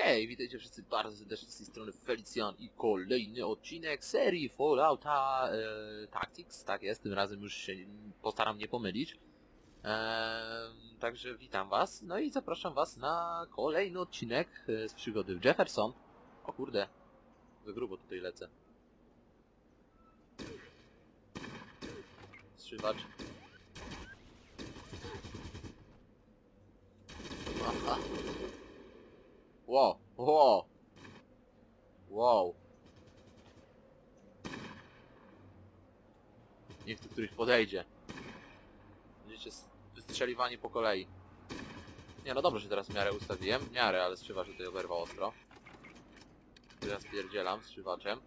Hej, witajcie wszyscy bardzo serdecznie z tej strony Felicjan i kolejny odcinek serii Fallouta e, Tactics. Tak jest, tym razem już się postaram nie pomylić. E, także witam was, no i zapraszam was na kolejny odcinek e, z przygody w Jefferson. O kurde, za grubo tutaj lecę. Strzywacz. Aha. Wow, wow. Wow. Niech tu któryś podejdzie. Będziecie wystrzeliwani po kolei. Nie, no dobrze, że teraz w miarę ustawiłem. W miarę, ale strzywacz tutaj oberwał ostro. Teraz pierdzielam strzywaczem.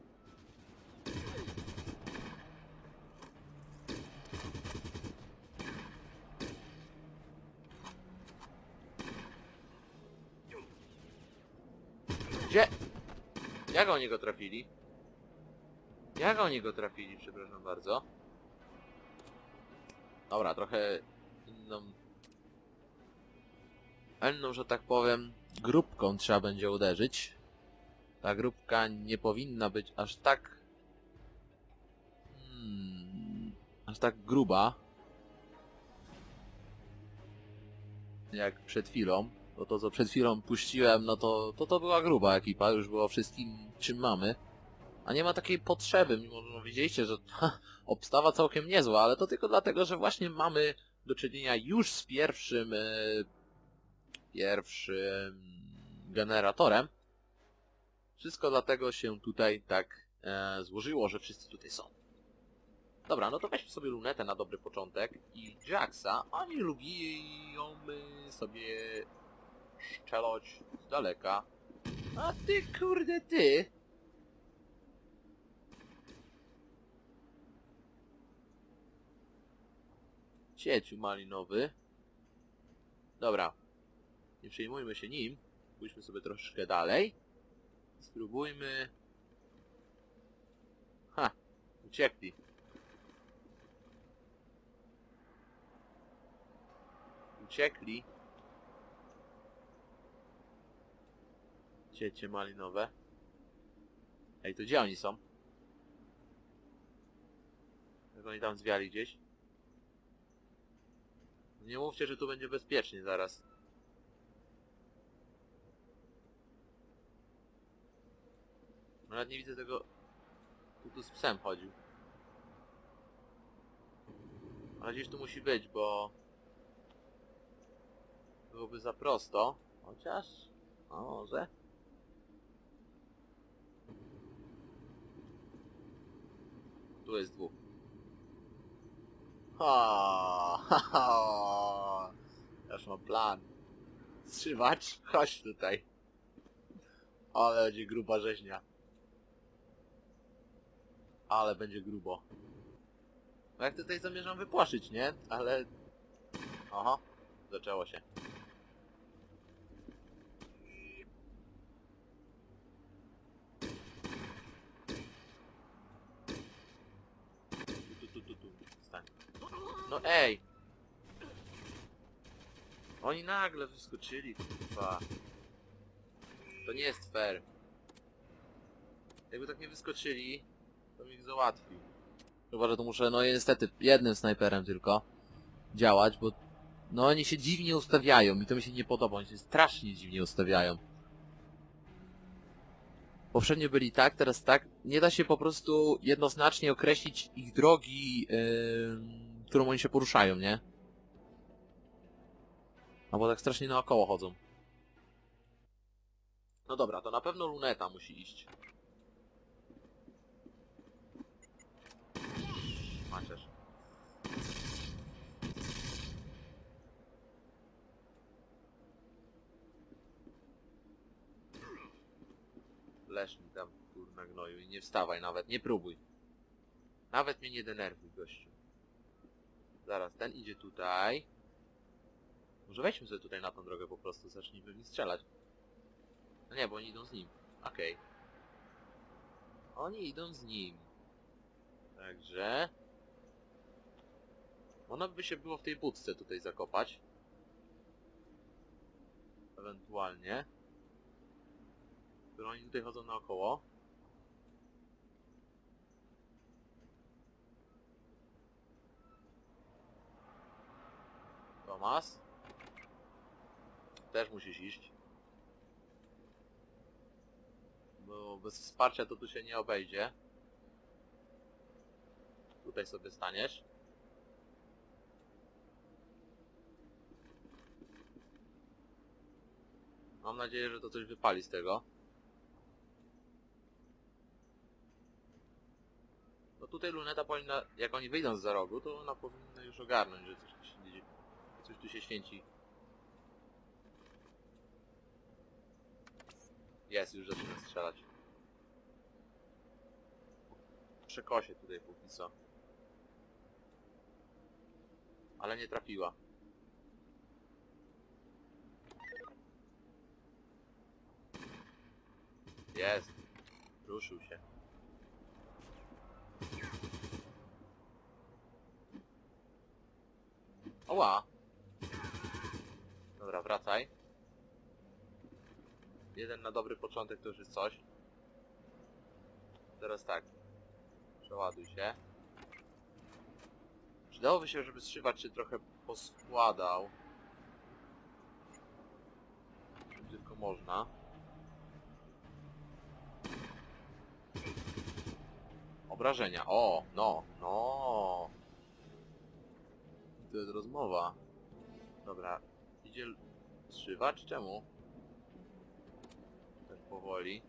Gdzie? Jak oni go trafili? Jak oni go trafili, przepraszam bardzo. Dobra, trochę inną... Inną, że tak powiem, grupką trzeba będzie uderzyć. Ta grupka nie powinna być aż tak... Hmm, aż tak gruba. Jak przed chwilą. Bo to co przed chwilą puściłem, no to, to to była gruba ekipa, już było wszystkim czym mamy. A nie ma takiej potrzeby, mimo że widzieliście, że ha, obstawa całkiem niezła, ale to tylko dlatego, że właśnie mamy do czynienia już z pierwszym e, pierwszym generatorem. Wszystko dlatego się tutaj tak e, złożyło, że wszyscy tutaj są. Dobra, no to weźmy sobie lunetę na dobry początek i Jacksa. Oni lubią y, sobie szczelać z daleka. A ty kurde ty! Cieciu malinowy. Dobra. Nie przejmujmy się nim. Pójdźmy sobie troszeczkę dalej. Spróbujmy... Ha! Uciekli. Uciekli. Ciecie malinowe. Ej, to gdzie oni są? Jak oni tam zwiali gdzieś? Nie mówcie, że tu będzie bezpiecznie zaraz. Nawet nie widzę tego... Tu tu z psem chodził. Ale gdzieś tu musi być, bo... Byłoby za prosto. Chociaż... A może? Tu jest dwóch. Ha, ha. Ja już mam plan. Strzywacz, chodź tutaj. Ale będzie gruba rzeźnia. Ale będzie grubo. No jak tutaj zamierzam wypłaszyć, nie? Ale... Aha, zaczęło się. Tu, tu, tu, tu, tu. Stań. No ej! Oni nagle wyskoczyli, kurwa. To nie jest fair. Jakby tak nie wyskoczyli, to bym ich załatwił. Chyba, że to muszę, no niestety, jednym snajperem tylko działać, bo no oni się dziwnie ustawiają i to mi się nie podoba, oni się strasznie dziwnie ustawiają. Poprzednio byli tak, teraz tak. Nie da się po prostu jednoznacznie określić ich drogi, yy, którą oni się poruszają, nie? No bo tak strasznie naokoło chodzą. No dobra, to na pewno luneta musi iść. Macierz. Leż mi tam, kurna gnoju i nie wstawaj nawet, nie próbuj. Nawet mnie nie denerwuj, gościu. Zaraz, ten idzie tutaj. Może weźmy sobie tutaj na tą drogę po prostu, zacznijmy nich strzelać. No nie, bo oni idą z nim. Okej. Oni idą z nim. Także... Można by się było w tej budce tutaj zakopać. Ewentualnie. Skoro oni tutaj chodzą naokoło. Tomas. Też musisz iść. Bo bez wsparcia to tu się nie obejdzie. Tutaj sobie staniesz. Mam nadzieję, że to coś wypali z tego. No tutaj luneta powinna, jak oni wyjdą z za rogu, to ona powinna już ogarnąć, że coś się dzieje. Coś tu się święci. Jest, już zaczyna strzelać. Przekosie tutaj póki co. Ale nie trafiła. Jest. Ruszył się. Oła! Wracaj. Jeden na dobry początek to już jest coś. Teraz tak. Przeładuj się. Przydałoby się, żeby strzywacz się trochę poskładał. Czym tylko można. Obrażenia. O, no, no. To jest rozmowa. Dobra. Idzie strzywacz? Czemu? Tak powoli.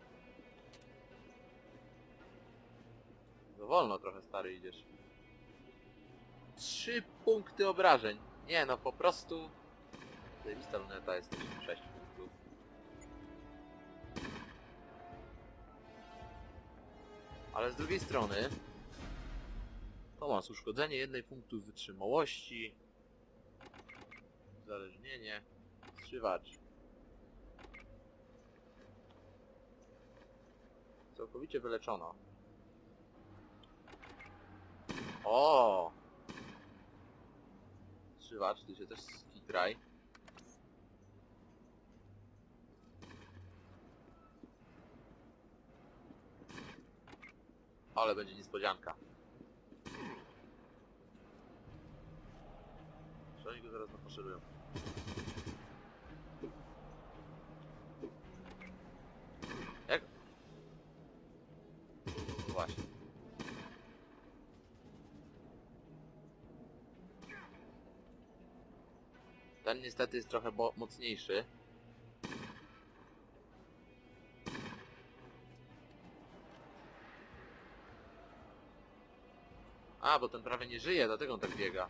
Za wolno trochę stary idziesz. Trzy punkty obrażeń. Nie no, po prostu... Zajebista luneta jest 6 punktów. Ale z drugiej strony... To masz uszkodzenie jednej punktu wytrzymałości. Uzależnienie. Strzywacz. Całkowicie wyleczono. O! Strzywacz, ty się też skitraj. Ale będzie niespodzianka. Że oni go zaraz napaszerują. Jak? No Właśnie. Ten niestety jest trochę mocniejszy. A, bo ten prawie nie żyje, dlatego on tak biega.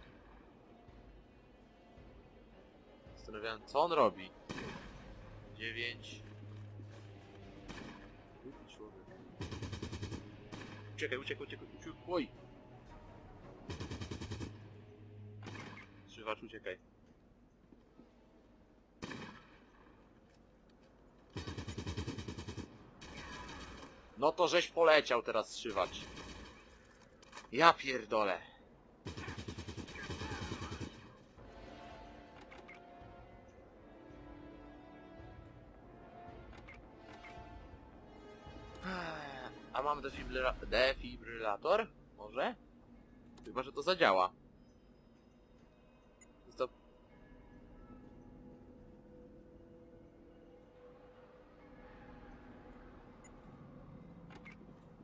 Zastanawiałem, co on robi. Dziewięć. Głupi człowiek. Uciekaj, uciekaj, uciekaj, uciekaj. Oj! Trzywacz, uciekaj. No to żeś poleciał teraz strzywacz. Ja pierdolę. A mam defibryla defibrylator? Może? Chyba, że to zadziała.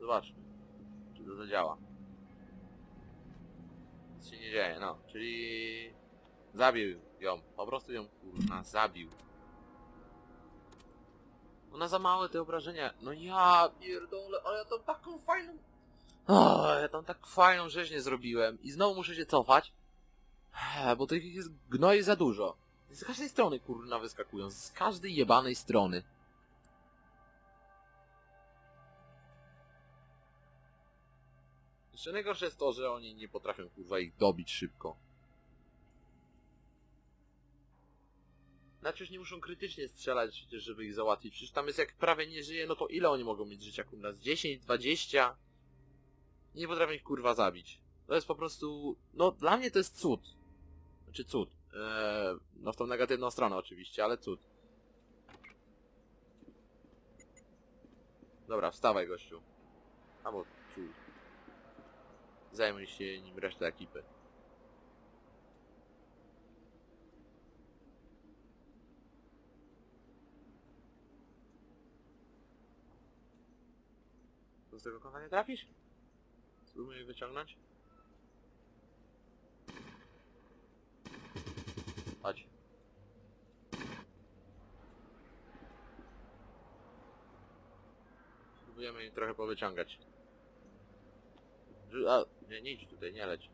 Zobaczmy, czy to zadziała. Nic się nie dzieje, no. Czyli... Zabił ją. Po prostu ją, kurwa, zabił. Ona za małe te obrażenia. No ja pierdolę, ale ja tam taką fajną... O, ja tam tak fajną rzeźnię zrobiłem. I znowu muszę się cofać. Bo tych jest gnoi za dużo. Z każdej strony kurna wyskakują. Z każdej jebanej strony. Jeszcze najgorsze jest to, że oni nie potrafią kurwa ich dobić szybko. Znaczy już nie muszą krytycznie strzelać przecież, żeby ich załatwić. Przecież tam jest jak prawie nie żyje, no to ile oni mogą mieć życia kurwa? Z 10, 20? Nie potrafią ich kurwa zabić. To jest po prostu... No dla mnie to jest cud. Znaczy cud. Eee, no w tą negatywną stronę oczywiście, ale cud. Dobra, wstawaj gościu. Albo tu. Zajmij się nim resztę ekipy. Co z tego kąta nie trafisz? Spróbuj wyciągnąć. Chodź. Spróbujemy im trochę powyciągać. A, nie, nie idź tutaj, nie leć.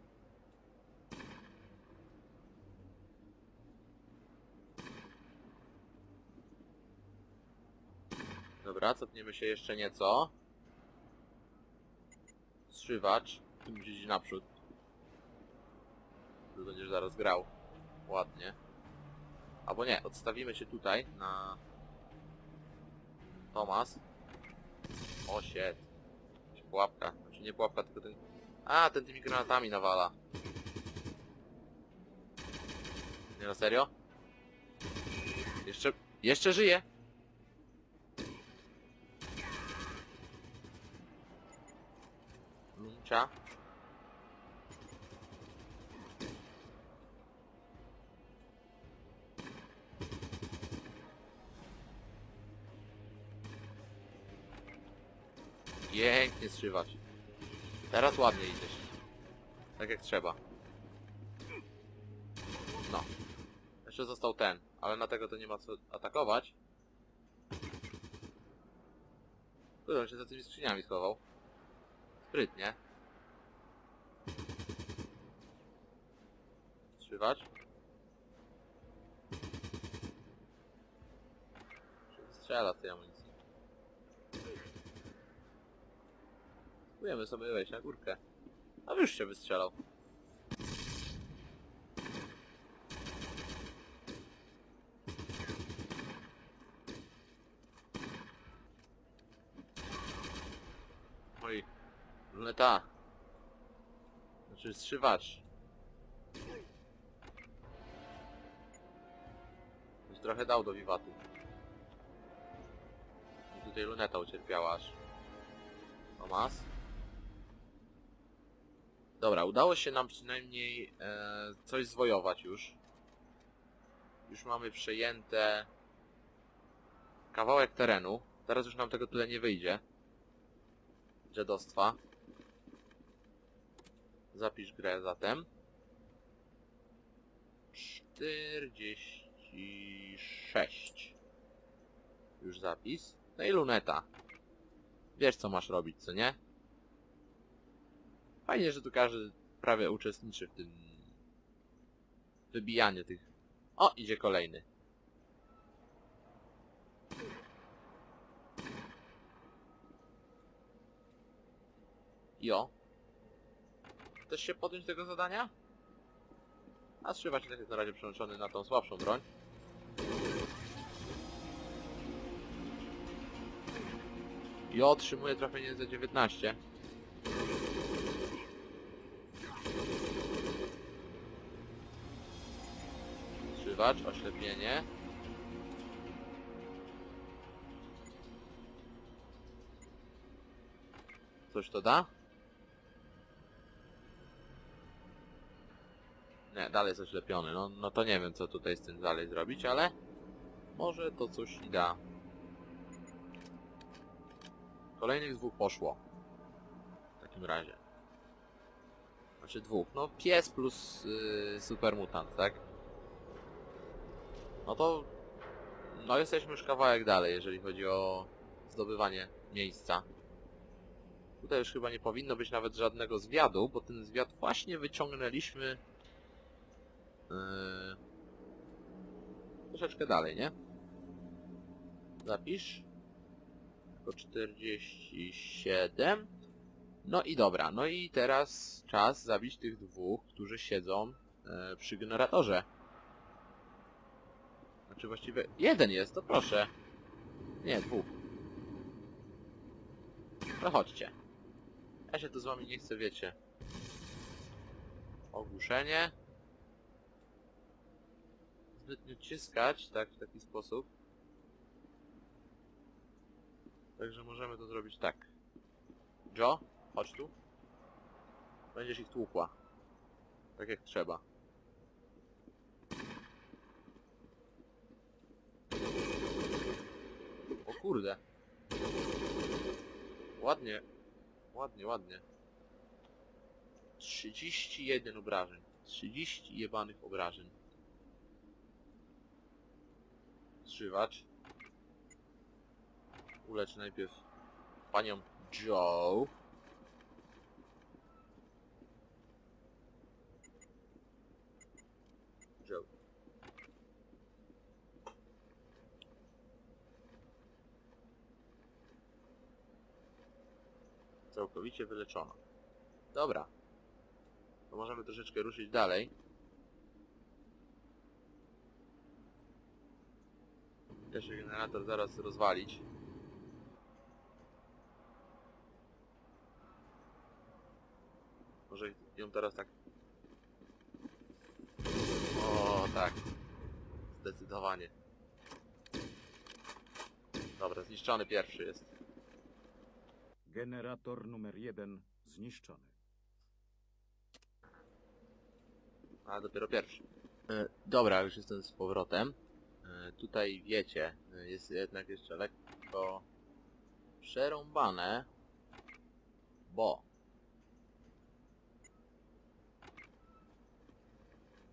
Dobra, cofniemy się jeszcze nieco. Zszywacz. Ty musisz iść naprzód. Tu będziesz zaraz grał. Ładnie. Albo nie, odstawimy się tutaj na... Tomas. O shit. Nie pułapka, tylko ten... A, ten tymi granatami nawala. Nie na serio? Jeszcze... Jeszcze żyje! Luncia. Pięknie strzywać. Teraz ładnie idziesz. Tak jak trzeba. No. Jeszcze został ten, ale na tego to nie ma co atakować. Kurde, on się za tymi skrzyniami schował. Sprytnie. Strzywacz. Strzela z tej amunicji. Spróbujemy sobie wejść na górkę. A już się wystrzelał. Oj, luneta. Znaczy strzywacz. Już trochę dał do wiwatu. I tutaj luneta ucierpiała aż. Tomas. Dobra, udało się nam przynajmniej e, coś zwojować już. Już mamy przejęte kawałek terenu. Teraz już nam tego tyle nie wyjdzie. Dziadostwa. Zapisz grę zatem. 46. Już zapis. No i luneta. Wiesz co masz robić, co nie? Fajnie, że tu każdy prawie uczestniczy w tym wybijaniu tych... O, idzie kolejny. Jo. Chcesz się podjąć tego zadania? A strzywacz jest na razie przełączony na tą słabszą broń. Jo otrzymuje trafienie za 19. Strzywacz, oślepienie. Coś to da? Nie, dalej jest oślepiony. No, no to nie wiem, co tutaj z tym dalej zrobić, ale może to coś i da. Kolejnych dwóch poszło. W takim razie. Znaczy dwóch. No pies plus yy, supermutant, tak? No to... No jesteśmy już kawałek dalej, jeżeli chodzi o zdobywanie miejsca. Tutaj już chyba nie powinno być nawet żadnego zwiadu, bo ten zwiad właśnie wyciągnęliśmy... Yy, troszeczkę dalej, nie? Zapisz. Tylko 47. No i dobra, no i teraz czas zabić tych dwóch, którzy siedzą e, przy generatorze. Znaczy właściwie jeden jest, to proszę. Nie, dwóch. No chodźcie. Ja się tu z wami nie chcę, wiecie. Ogłuszenie. Zbytnio ciskać, tak, w taki sposób. Także możemy to zrobić tak. Joe, chodź tu. Będziesz ich tłukła. Tak jak trzeba. Kurde. Ładnie. Ładnie, ładnie. 31 obrażeń. 30 jebanych obrażeń. Zżywacz. Ulecz najpierw panią Joe. Całkowicie wyleczona. Dobra. To możemy troszeczkę ruszyć dalej. Ja się generator zaraz rozwalić. Może ją teraz tak... O, tak. Zdecydowanie. Dobra, zniszczony pierwszy jest. Generator numer jeden zniszczony. A dopiero pierwszy. E, dobra, już jestem z powrotem. E, tutaj wiecie, e, jest jednak jeszcze lekko przerąbane, bo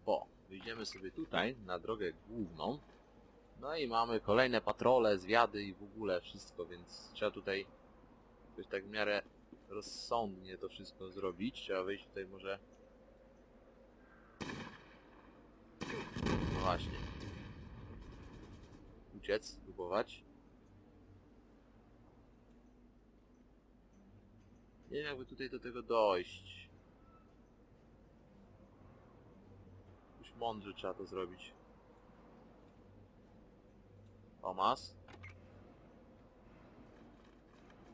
bo wyjdziemy sobie tutaj na drogę główną no i mamy kolejne patrole, zwiady i w ogóle wszystko, więc trzeba tutaj jakoś tak w miarę rozsądnie to wszystko zrobić. Trzeba wejść tutaj może No właśnie. Uciec, spróbować. Nie wiem jakby tutaj do tego dojść. Już mądrze trzeba to zrobić. Tomas?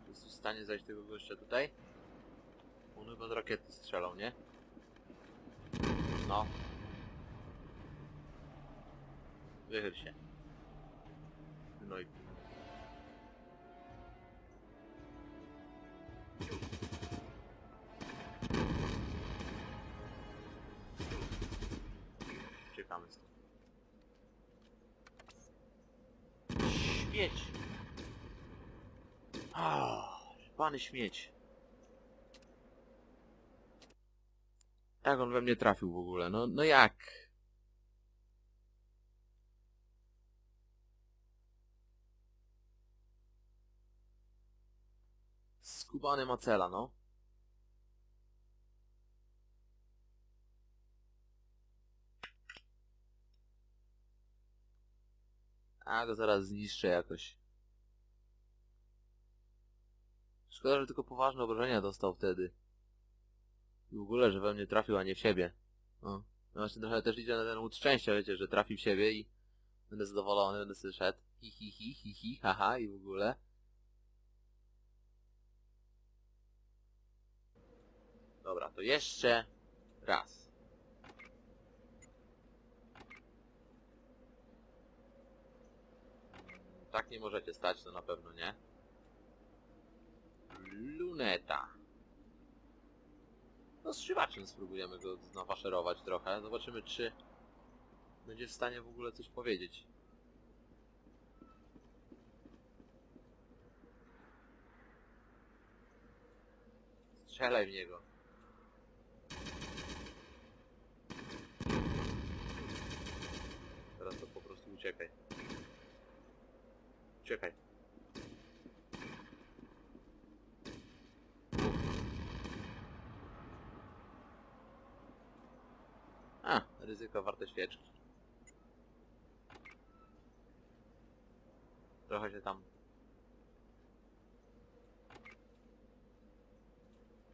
Jesteś w stanie zajść tego gościa tutaj? On chyba z rakiety strzelał, nie? No, Wychyl się. No i... Uciekamy stąd. Śmieć! Pany śmieć. Jak on we mnie trafił w ogóle? No, no jak? Skubany macela, no. A go zaraz zniszczę jakoś. Szkoda, że tylko poważne obrażenia dostał wtedy. I w ogóle, że we mnie trafił, a nie w siebie. No. Właśnie trochę też idzie na ten łód szczęścia, wiecie, że trafi w siebie i będę zadowolony, będę sobie szedł. Hi hi hi hi hi, haha i w ogóle. Dobra, to jeszcze raz. Tak nie możecie stać, to na pewno nie. Luneta. No z szywaczem spróbujemy go nawaszerować trochę. Zobaczymy, czy będzie w stanie w ogóle coś powiedzieć. Strzelaj w niego. Teraz to po prostu uciekaj. Uciekaj. A, ryzyko warte świeczki. Trochę się tam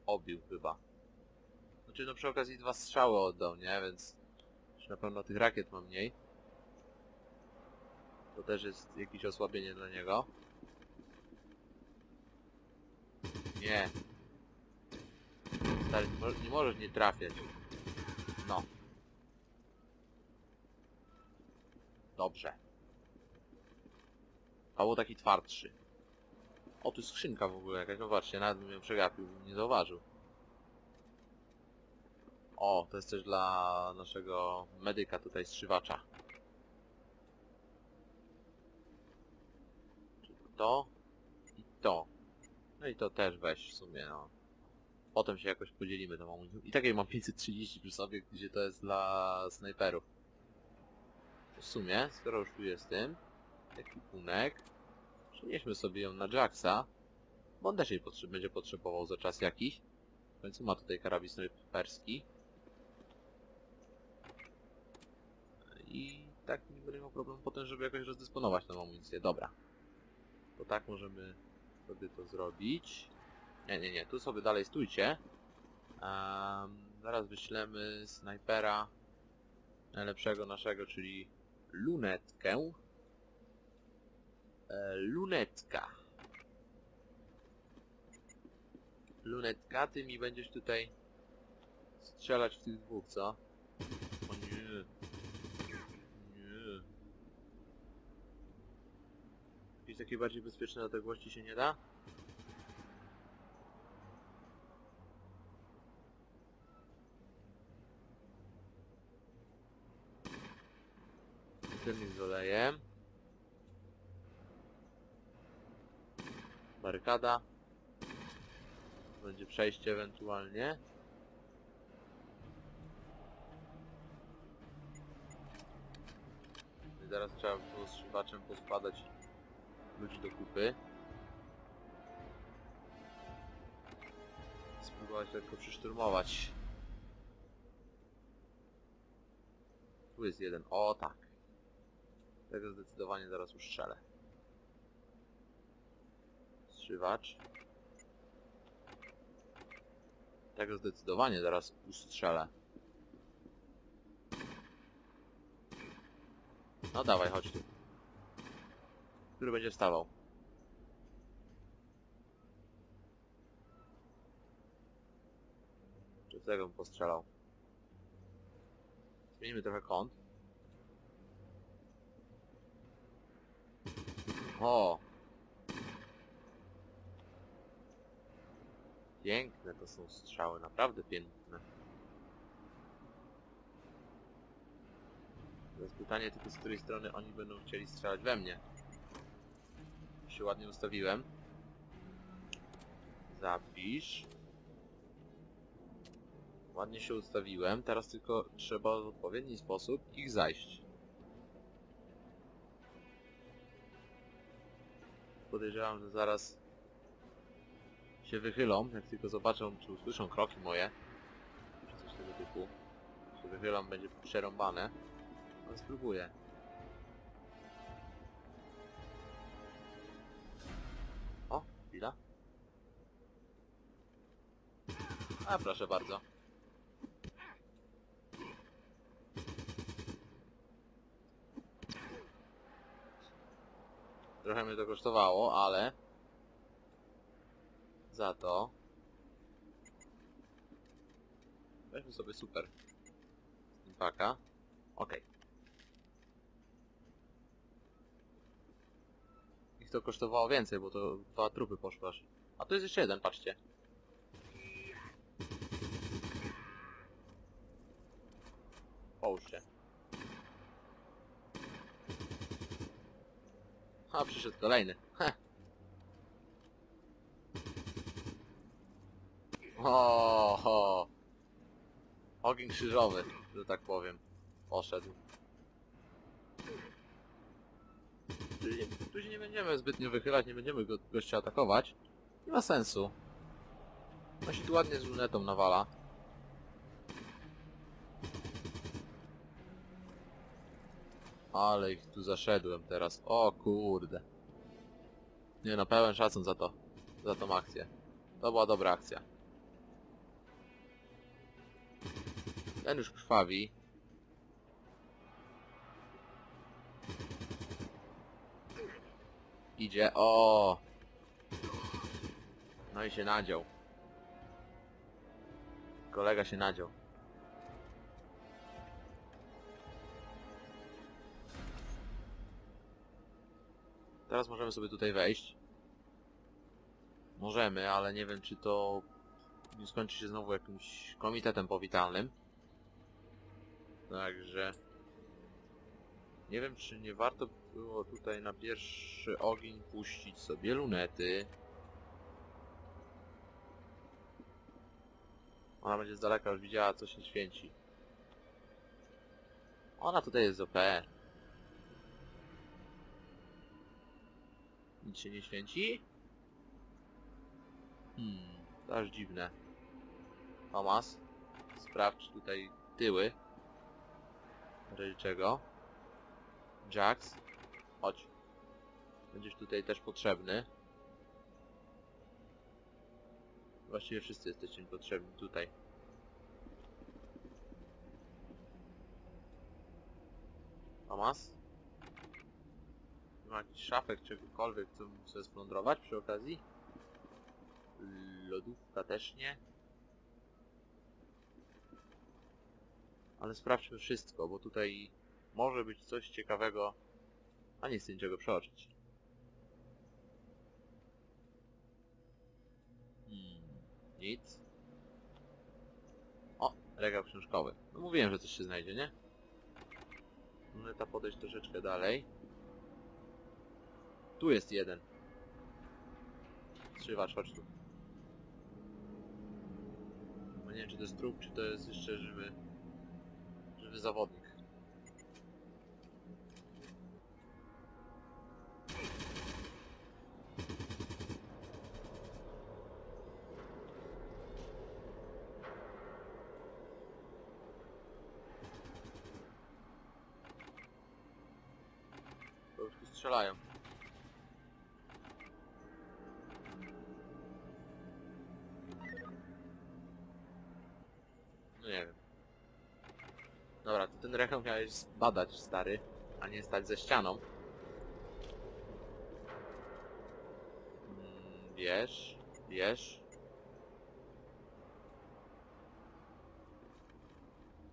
obił chyba. Znaczy no przy okazji dwa strzały oddał, nie? Więc już na pewno tych rakiet ma mniej. To też jest jakieś osłabienie dla niego. Nie. Stary, nie mo- nie możesz nie trafiać. No. Dobrze. Albo taki twardszy. O, tu jest skrzynka w ogóle jakaś, zobaczcie, nawet bym ją przegapił, bym nie zauważył. O, to jest też dla naszego medyka tutaj, strzywacza. To i to. No i to też weź w sumie, no. Potem się jakoś podzielimy tą amunicją. I tak jak mam 530 przy sobie, gdzie to jest dla snajperów. W sumie, skoro już tu jestem, ekwipunek, przenieśmy sobie ją na Jacksa, bo on też jej potrze będzie potrzebował za czas jakiś. W końcu ma tutaj karabin snajperski. I tak nie będę miał problemu potem, żeby jakoś rozdysponować tą amunicję. Dobra. To tak możemy sobie to zrobić. Nie, nie, nie, tu sobie dalej stójcie. Um, zaraz wyślemy snajpera najlepszego naszego, czyli lunetkę. E, lunetka. Lunetka, ty mi będziesz tutaj strzelać w tych dwóch, co? O nie. Nie. Jakieś takie bardziej bezpieczne odległości się nie da? Z olejem. Barykada. Będzie przejście ewentualnie. I zaraz trzeba było strzywaczem poskładać ludzi do kupy. Spróbować tylko przyszturmować. Tu jest jeden. O tak. Tego zdecydowanie zaraz ustrzelę. Strzywacz. Tego zdecydowanie zaraz ustrzelę. No dawaj, chodź tu. Który będzie stawał? Czy tego bym postrzelał? Zmienimy trochę kąt. O! Piękne to są strzały, naprawdę piękne. Teraz pytanie tylko z której strony oni będą chcieli strzelać we mnie. Się ładnie ustawiłem. Zapisz. Ładnie się ustawiłem, teraz tylko trzeba w odpowiedni sposób ich zajść. Podejrzewam, że zaraz się wychylą, jak tylko zobaczą, czy usłyszą kroki moje, czy coś tego typu. Się wychylą, będzie przerąbane. Ale spróbuję. O, chwila. A, proszę bardzo. Trochę mnie to kosztowało, ale za to weźmy sobie super Steampaka. Okej. Ich to kosztowało więcej, bo to dwa trupy poszły aż. A to jest jeszcze jeden, patrzcie. Połóż się. A, przyszedł kolejny. Heh. Oho. Ogień krzyżowy, że tak powiem. Poszedł. Czyli tu się nie będziemy zbytnio wychylać, nie będziemy go, gościa atakować. Nie ma sensu. On się tu ładnie z lunetą nawala. Ale ich tu zaszedłem teraz. O kurde. Nie no, pełen szacun za to. Za tą akcję. To była dobra akcja. Ten już krwawi. Idzie. O. No i się nadział. Kolega się nadział. Teraz możemy sobie tutaj wejść. Możemy, ale nie wiem czy to nie skończy się znowu jakimś komitetem powitalnym. Także... Nie wiem czy nie warto było tutaj na pierwszy ogień puścić sobie lunety. Ona będzie z daleka już widziała co się święci. Ona tutaj jest OP. Nic się nie święci? Hmm, to aż dziwne. Thomas, sprawdź tutaj tyły. W razie czego. Jax, chodź. Będziesz tutaj też potrzebny. Właściwie wszyscy jesteście mi potrzebni tutaj. Thomas? Szafek, czegokolwiek, co sobie splądrować przy okazji? Lodówka też nie? Ale sprawdźmy wszystko, bo tutaj może być coś ciekawego, a nie chcę niczego przeoczyć. Hmm, nic. O, regał książkowy. No mówiłem, że coś się znajdzie, nie? Luneta podejść troszeczkę dalej. Tu jest jeden. Strzywacz, chodź tu. No nie wiem, czy to jest trup, czy to jest jeszcze żywy... żywy zawodnik. Strzelają. Ten miałeś badać, stary, a nie stać ze ścianą. Mm, Wiesz, wiesz.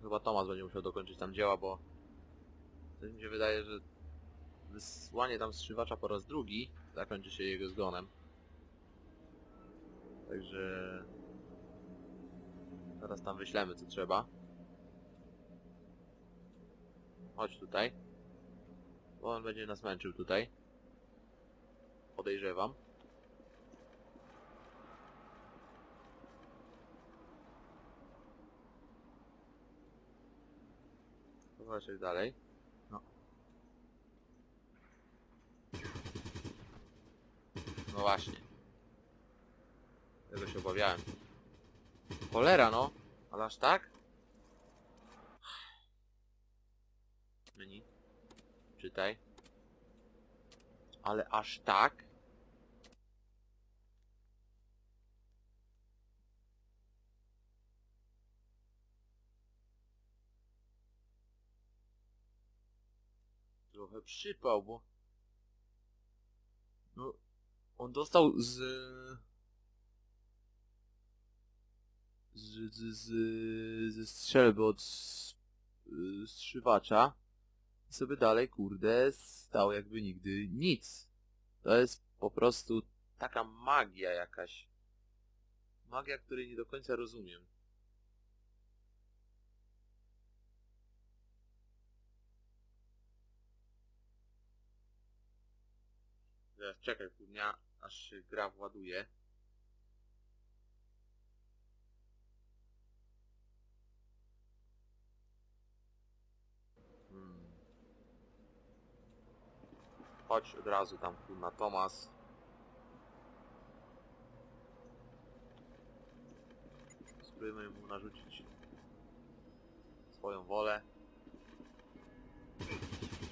Chyba Tomas będzie musiał dokończyć tam dzieła, bo mi się wydaje, że wysłanie tam strzywacza po raz drugi zakończy się jego zgonem. Także... Zaraz tam wyślemy co trzeba. Chodź tutaj. Bo on będzie nas męczył tutaj. Podejrzewam. Zobaczyć dalej. No. No właśnie. Tego się obawiałem. Cholera no! Ale aż tak? Czytaj. Ale aż tak? Trochę przypał, bo... No... On dostał z... Z, z, z, ze strzelby od s- y, sobie dalej, kurde, stał jakby nigdy nic. To jest po prostu taka magia jakaś. Magia, której nie do końca rozumiem. Zaraz czekaj pół dnia, aż się gra właduje. Chodź od razu tam na Tomas. Spróbujmy mu narzucić swoją wolę.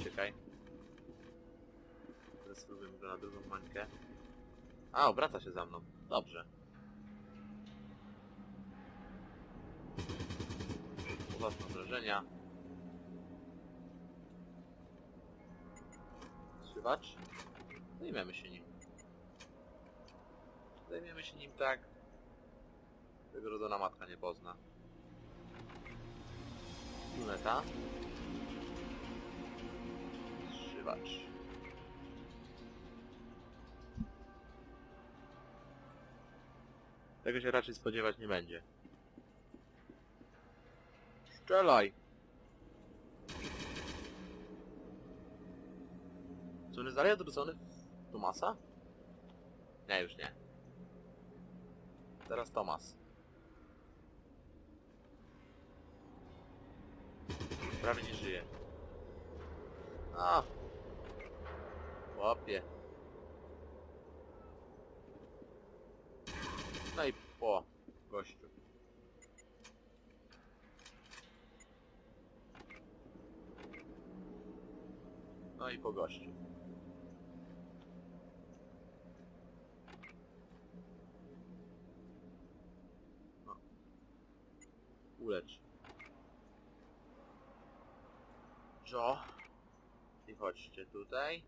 Czekaj. Teraz spróbujemy go na drugą mańkę. A, obraca się za mną. Dobrze. Własne obrażenia. Strzywacz. Zajmiemy się nim. Zajmiemy się nim tak. Tego rodzona matka nie pozna. Luneta. Strzywacz. Tego się raczej spodziewać nie będzie. Strzelaj! Jest dalej odwrócony Tomasa? Nie, już nie. Teraz Tomas. Prawie nie żyje. A! Łapie. No i po gościu. No i po gościu. No. Ulecz. Joe. Chodźcie tutaj.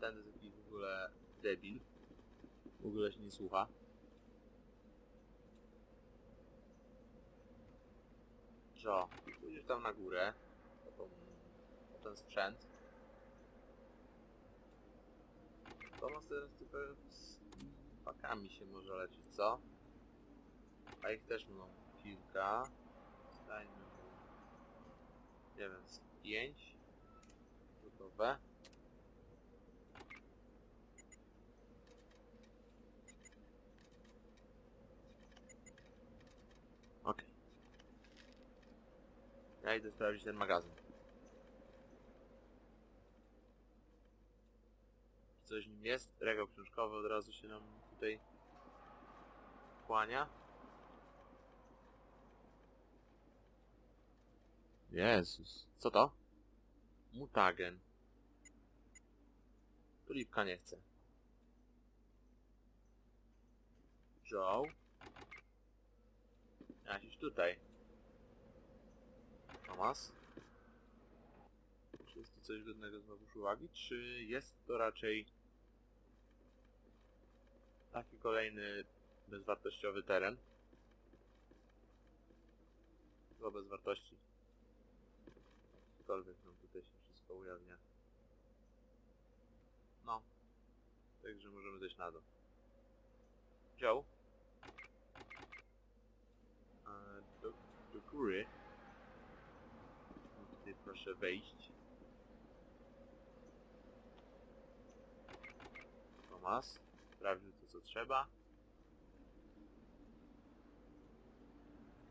Ten jest jakiś w ogóle debil. W ogóle się nie słucha. Joe, pójdziesz tam na górę. Po, tą, ten sprzęt. Tomas teraz tylko z pakami się może lecieć, co? A ich też mam kilka. Stajmy mu... Nie wiem, pięć. Gotowe. Okej. Ja idę sprawdzić ten magazyn. Coś w nim jest? Regał książkowy od razu się nam tutaj kłania. Jezus. Co to? Mutagen. Tulipka nie chce. Joe? Jakiś tutaj. Thomas? Czy jest to coś godnego znowu uwagi, czy jest to raczej taki kolejny bezwartościowy teren? Chyba bez wartości. Cokolwiek nam tutaj się wszystko ujawnia. No. Także możemy zejść na dół. Joe? E, do, do góry. Tutaj proszę wejść. Tomas. Sprawdził to co trzeba.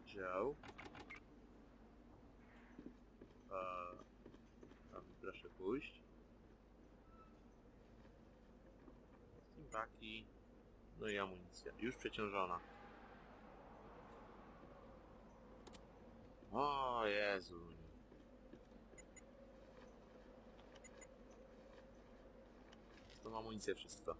Joe. Eee, tam proszę pójść. Steampaki. No i amunicja. Już przeciążona. O Jezu. To ma amunicję wszystko.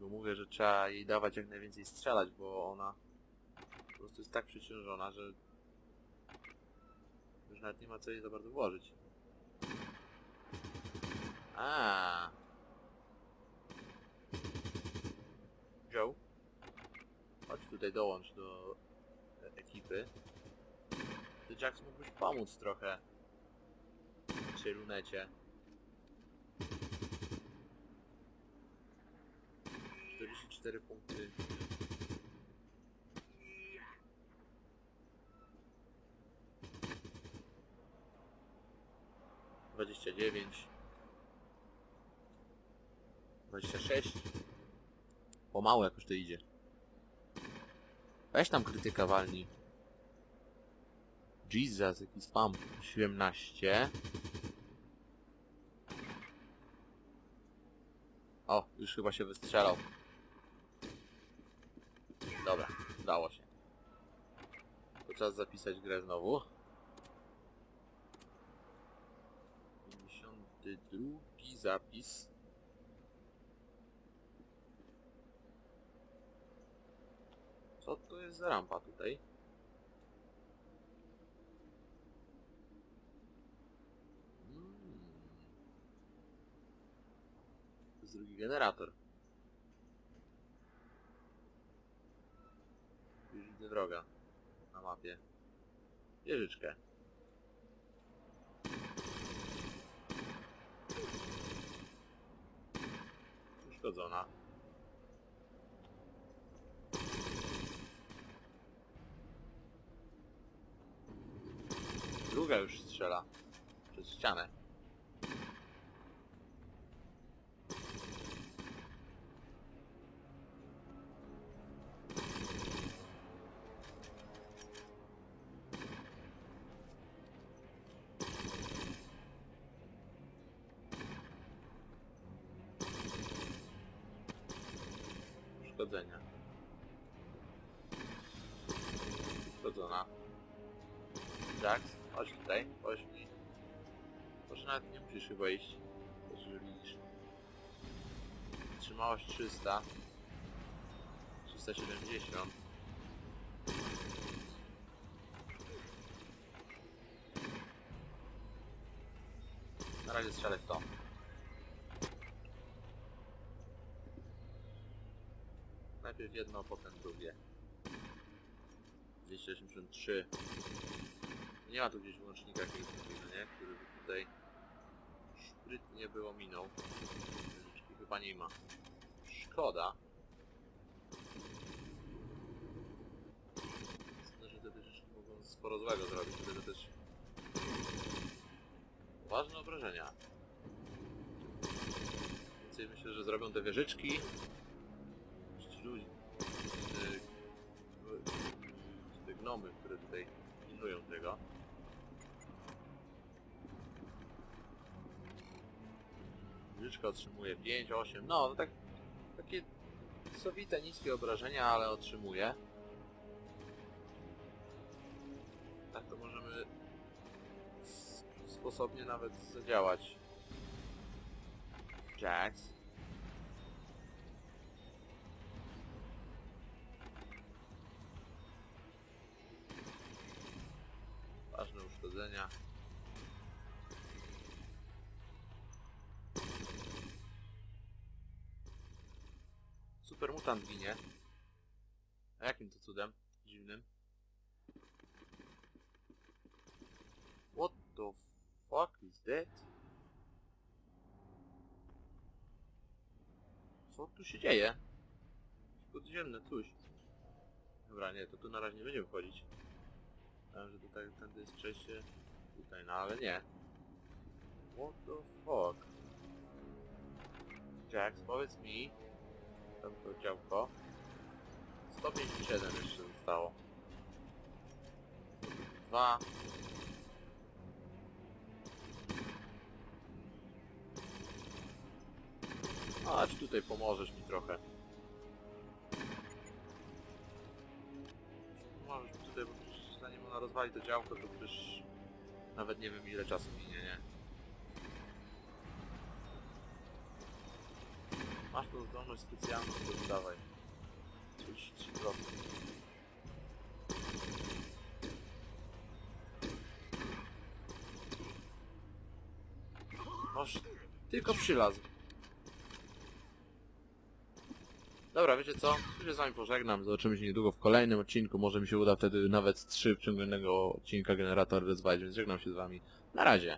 Bo mówię, że trzeba jej dawać jak najwięcej strzelać, bo ona po prostu jest tak przeciążona, że nawet nie ma co jej za bardzo włożyć. A. Joe? Chodź tutaj dołącz do e, ekipy. Ty Jax mógłbyś pomóc trochę przy lunecie. 44 punkty. Dwadzieścia dziewięć. Dwadzieścia sześć. Pomału jakoś to idzie. Weź tam krytyka walni. Jesus, jaki spam. 17. O, już chyba się wystrzelał. Dobra, udało się. To czas zapisać grę znowu. 52 zapis. Co to jest za rampa tutaj? Mm. To jest drugi generator. Już widzę wroga na mapie. Wieżyczkę. uszkodzona. Druga już strzela przez ścianę. Chyba iść. Trzymałość 300. 370. Na razie strzelę w to. Najpierw jedno, potem drugie. 283. Nie ma tu gdzieś wyłącznika jakiegoś nie? Który by tutaj sprytnie było minął. Wieżyczki chyba nie ma. Szkoda. Myślę, że te wieżyczki mogą sporo złego zrobić, wtedy też poważne obrażenia. Więcej myślę, że zrobią te wieżyczki. Ci ludzie. Te, te gnomy, które tutaj pilnują tego. Wieżyczka otrzymuje 5, 8, no, no tak, takie sowite, niskie obrażenia, ale otrzymuje. Tak to możemy sposobnie nawet zadziałać. Jax. Ważne uszkodzenia. Mutant ginie. A jakim to cudem? Dziwnym. What the fuck is that? Co tu się dzieje? Podziemne coś. Dobra, nie, to tu na razie nie będziemy wchodzić. Myślałem, że tutaj tędy jest przejście tutaj, no ale nie. What the fuck? Jax, powiedz mi, tam to działko. 157 jeszcze zostało. 2. Chodź tutaj pomożesz mi trochę. Możesz mi tutaj, bo zanim ona rozwali to działko, to przecież nawet nie wiem ile czasu minie, nie? Masz tą zdolność specjalną, to dawaj. 33%. Masz tylko przylazł. Dobra, wiecie co? Ja się z wami pożegnam, zobaczymy się niedługo w kolejnym odcinku, może mi się uda wtedy nawet w ciągu jednego odcinka generator rozwalić, więc żegnam się z wami. Na razie.